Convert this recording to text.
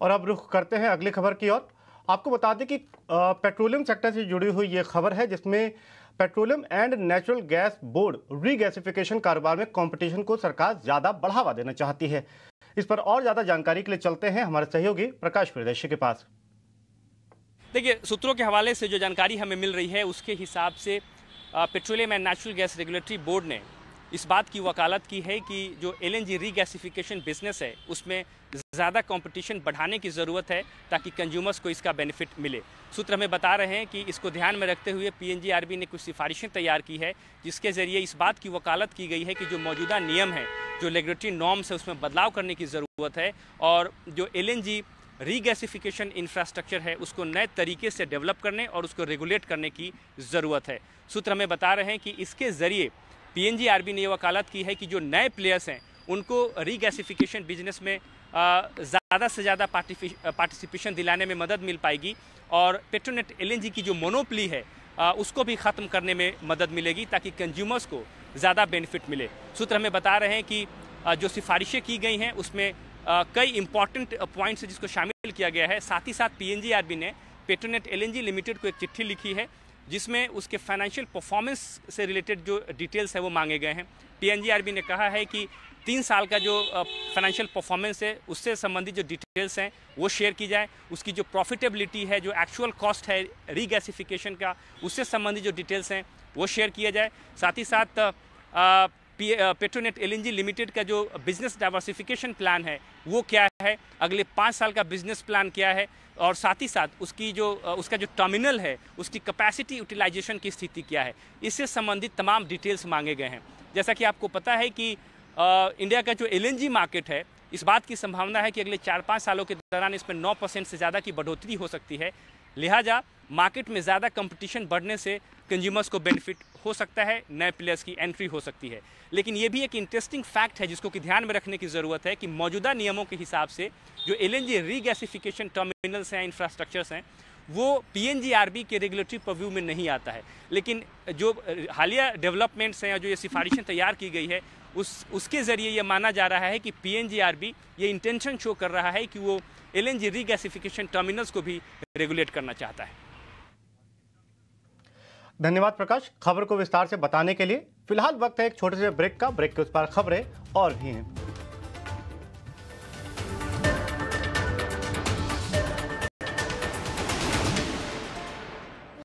और अब रुख करते हैं अगली खबर की ओर। आपको बता दें कि पेट्रोलियम सेक्टर से जुड़ी हुई ये खबर है, जिसमें petroleum and natural gas board regasification कारोबार में कंपटीशन को सरकार ज़्यादा बढ़ावा देना चाहती है। इस पर और ज़्यादा जानकारी के लिए चलते हैं हमारे सहयोगी प्रकाश प्रदेश के पास। देखिए, सूत्रों के हवाले से जो जानकारी हमें मिल रही है, उसके हिसाब से petroleum and natural gas regulatory board ने इस बात की वकालत की है कि जो एल एन रीगैसिफिकेशन बिज़नेस है, उसमें ज़्यादा कंपटीशन बढ़ाने की ज़रूरत है ताकि कंज्यूमर्स को इसका बेनिफिट मिले। सूत्र हमें बता रहे हैं कि इसको ध्यान में रखते हुए पीएनजीआरबी ने कुछ सिफारिशें तैयार की है, जिसके ज़रिए इस बात की वकालत की गई है कि जो मौजूदा नियम है, जो रेगुलेटरी नॉर्म्स है, उसमें बदलाव करने की ज़रूरत है और जो एल रीगैसिफिकेशन इंफ्रास्ट्रक्चर है, उसको नए तरीके से डेवलप करने और उसको रेगुलेट करने की ज़रूरत है। सूत्र हमें बता रहे हैं कि इसके ज़रिए पीएनजीआरबी ने यह वकालत की है कि जो नए प्लेयर्स हैं, उनको रीगैसिफिकेशन बिज़नेस में ज़्यादा से ज़्यादा पार्टिसिपेशन दिलाने में मदद मिल पाएगी और पेट्रोनेट एलएनजी की जो मोनोपली है उसको भी ख़त्म करने में मदद मिलेगी ताकि कंज्यूमर्स को ज़्यादा बेनिफिट मिले। सूत्र हमें बता रहे हैं कि जो सिफारिशें की गई हैं, उसमें कई इंपॉर्टेंट पॉइंट्स जिसको शामिल किया गया है। साथ ही साथ पीएनजीआरबी ने पेट्रोनेट एलएनजी लिमिटेड को एक चिट्ठी लिखी है जिसमें उसके फाइनेंशियल परफॉर्मेंस से रिलेटेड जो डिटेल्स है वो मांगे गए हैं। पीएनजीआरबी ने कहा है कि तीन साल का जो फाइनेंशियल परफॉर्मेंस है, उससे संबंधित जो डिटेल्स हैं, वो शेयर की जाए। उसकी जो प्रॉफिटेबिलिटी है, जो एक्चुअल कॉस्ट है रीगैसिफिकेशन का, उससे संबंधित जो डिटेल्स हैं, वो शेयर किया जाए। साथ ही साथ पेट्रोनेट एलएनजी लिमिटेड का जो बिज़नेस डाइवर्सिफिकेशन प्लान है, वो क्या है? अगले पाँच साल का बिज़नेस प्लान क्या है? और साथ ही साथ उसकी जो उसका जो टर्मिनल है, उसकी कैपेसिटी यूटिलाइजेशन की स्थिति क्या है? इससे संबंधित तमाम डिटेल्स मांगे गए हैं। जैसा कि आपको पता है कि इंडिया का जो एलएनजी मार्केट है, इस बात की संभावना है कि अगले चार पाँच सालों के दौरान इसमें नौ परसेंट से ज़्यादा की बढ़ोतरी हो सकती है। लिहाजा मार्केट में ज़्यादा कंपटीशन बढ़ने से कंज्यूमर्स को बेनिफिट हो सकता है, नए प्लेयर्स की एंट्री हो सकती है। लेकिन ये भी एक इंटरेस्टिंग फैक्ट है जिसको कि ध्यान में रखने की ज़रूरत है कि मौजूदा नियमों के हिसाब से जो एल एन रीगैसिफिकेशन टर्मिनल्स हैं इंफ्रास्ट्रक्चर्स हैं वो पीएनजीआरबी के रेगुलेटरी प्रव्यू में नहीं आता है। लेकिन जो हालिया डेवलपमेंट्स हैं जो ये सिफारिशें तैयार की गई है, उस, उसके ज़रिए ये माना जा रहा है कि पीएनजीआरबी ये इंटेंशन शो कर रहा है कि वो एलएनजी रीगैसिफिकेशन टर्मिनल्स को भी रेगुलेट करना चाहता है। धन्यवाद प्रकाश। खबर को विस्तार से बताने के लिए फ़िलहाल वक्त है एक छोटे से ब्रेक का। ब्रेक के उस पर खबरें और भी हैं।